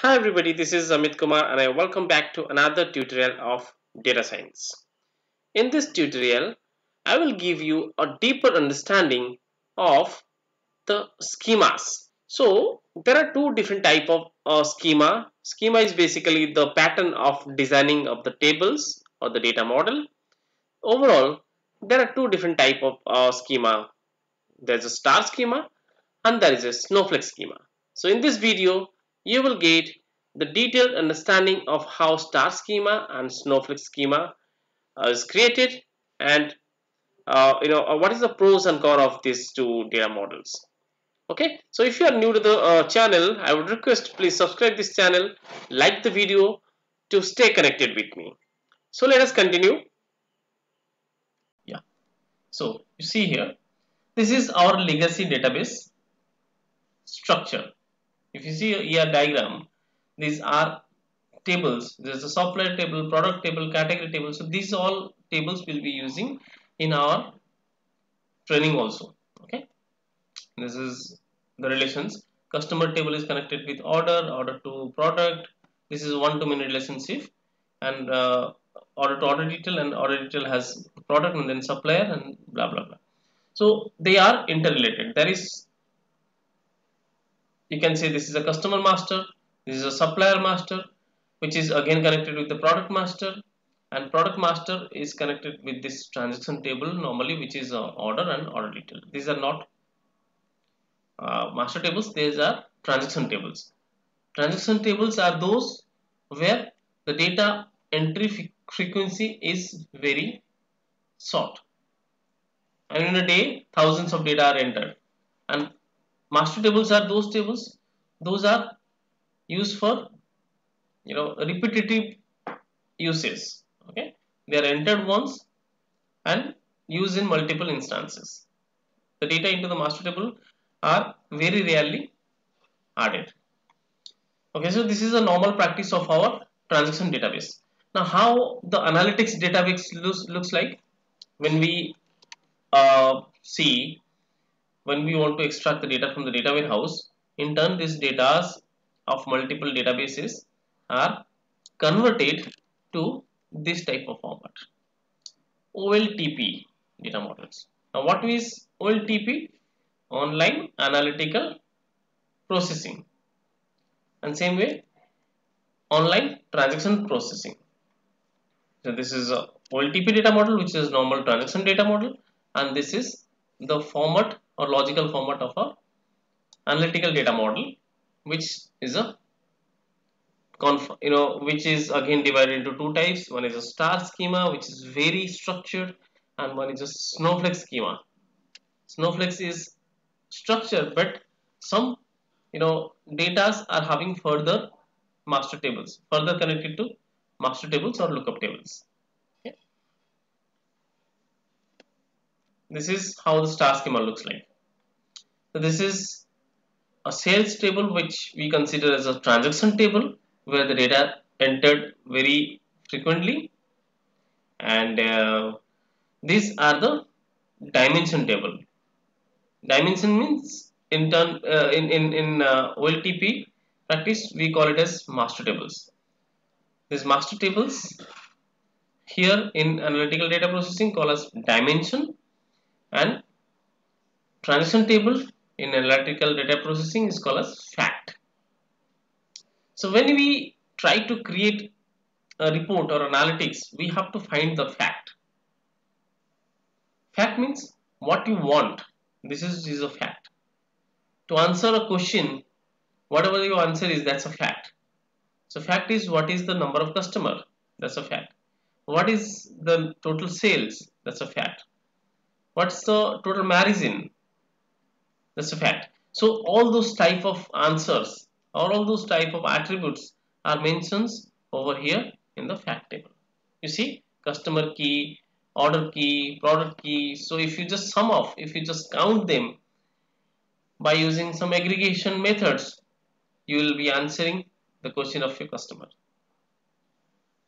Hi everybody, this is Amit Kumar and I welcome back to another tutorial of data science. In this tutorial, I will give you a deeper understanding of the schemas. So there are two different type of uh, schema. Schema is basically the pattern of designing of the tables or the data model. Overall, there are two different type of uh, schema. There's a star schema and there is a snowflake schema. So in this video, you will get the detailed understanding of how star schema and snowflake schema uh, is created and uh, you know uh, what is the pros and cons of these two data models. Okay? So if you are new to the uh, channel i would request please subscribe this channel like the video to stay connected with me. So let us continue. Yeah. So you see here this is our legacy database structure if you see here diagram these are tables. There's a supplier table product table category table. So these all tables will be using in our training also okay? This is the relations. Customer table is connected with order order to product. This is one to many relationship. And uh, order to order detail and order detail has product and then supplier and blah blah blah. So they are interrelated. There is you can say this is a customer master this is a supplier master which is again connected with the product master and product master is connected with this transaction table normally which is uh, order and order detail. These are not uh, master tables these are transaction tables. Transaction tables are those where the data entry frequency is very short. And in a day thousands of data are entered. And master tables are those tables. Those are used for you know repetitive uses okay? They are entered once and used in multiple instances. The data into the master table are very rarely added. Okay so this is a normal practice of our transaction database. Now how the analytics database looks, looks like when we uh, see when we want to extract the data from the data warehouse in turn these data of multiple databases are converted to this type of format. OLTP data models. Now what is OLTP online analytical processing. And same way online transaction processing. So this is a OLTP data model which is normal transaction data model and this is the format or logical format of a analytical data model which is a you know which is again divided into two types. One is a star schema which is very structured and one is a snowflake schema. Snowflake is structured but some you know datas are having further master tables. Further connected to master tables or lookup tables this is how the star schema looks like. So this is a sales table which we consider as a transaction table where the data entered very frequently. And uh, these are the dimension table. Dimension means in turn uh, in in, in uh, OLTP practice we call it as master tables. These master tables here in analytical data processing call as dimension and transition table in analytical data processing is called as fact. So when we try to create a report or analytics, we have to find the fact. Fact means what you want. This is, is a fact. To answer a question, whatever your answer is, that's a fact. So fact is what is the number of customer? That's a fact. What is the total sales? That's a fact. What's the total margin? That's a fact. So all those type of answers or all those type of attributes are mentioned over here in the fact table. You see customer key, order key, product key. So if you just sum off, if you just count them by using some aggregation methods, you will be answering the question of your customer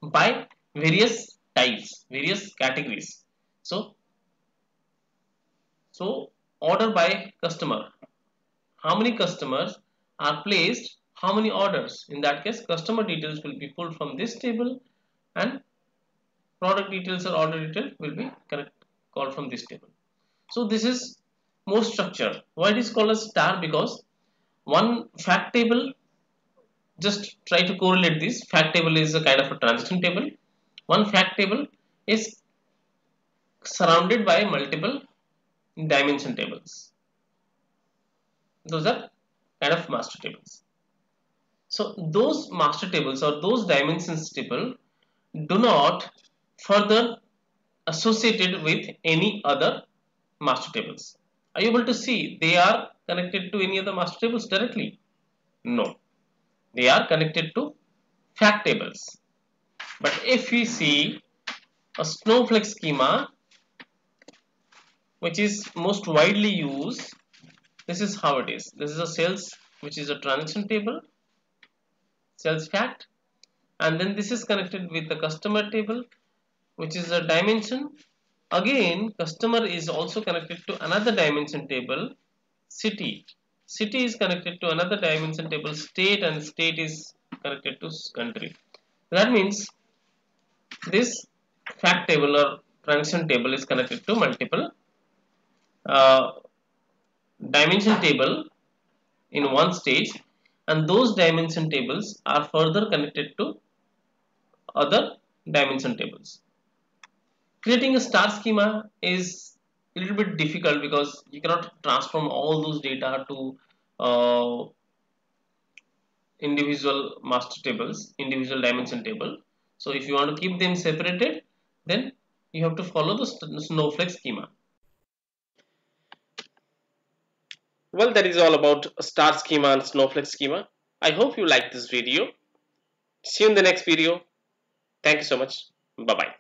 by various types, various categories. So, so order by customer. How many customers are placed? How many orders? In that case customer details will be pulled from this table and product details or order detail will be correct called from this table. So this is more structure why it is called as star? Because one fact table just try to correlate this. Fact table is a kind of a transaction table. One fact table is surrounded by multiple dimension tables those are kind of master tables so those master tables or those dimensions table do not further associated with any other master tables. Are you able to see they are connected to any other master tables directly? No. They are connected to fact tables. But if we see a snowflake schema which is most widely used, this is how it is. This is a sales which is a transaction table sales fact and then this is connected with the customer table which is a dimension. Again customer is also connected to another dimension table city. City is connected to another dimension table state and state is connected to country. That means this fact table or transaction table is connected to multiple uh, dimension table in one stage and those dimension tables are further connected to other dimension tables. Creating a star schema is a little bit difficult because you cannot transform all those data to uh, individual master tables, individual dimension table. So if you want to keep them separated, then you have to follow the snowflake schema. Well, that is all about star schema and snowflake schema. I hope you liked this video. See you in the next video. Thank you so much. Bye-bye.